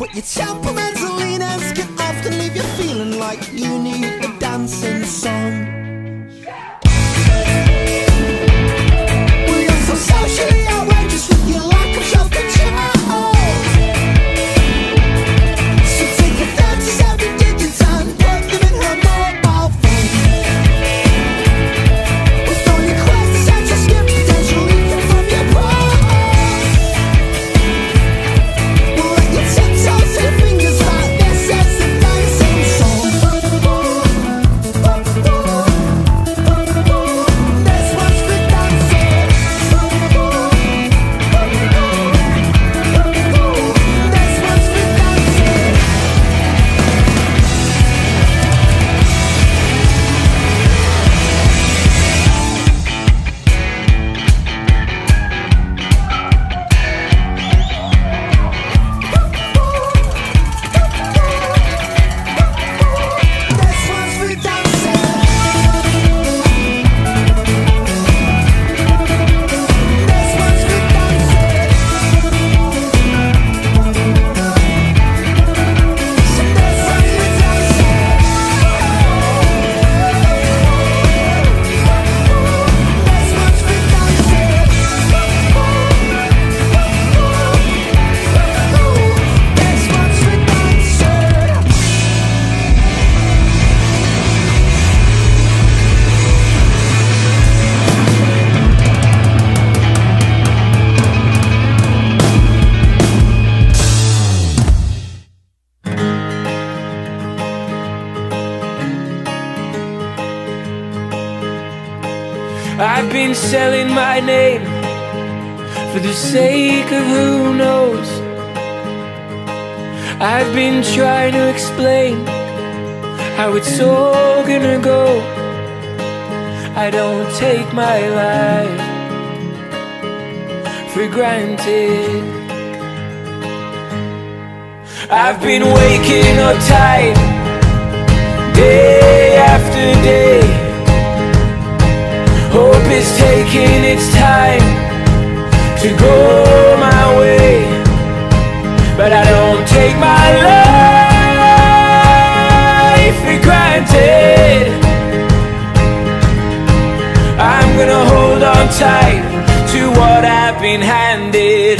Put your temperamental in and can often leave you feeling like you need a dancing song. I've been selling my name for the sake of who knows. I've been trying to explain how it's all gonna go. I don't take my life for granted. I've been waking up tight. tight to what I've been handed.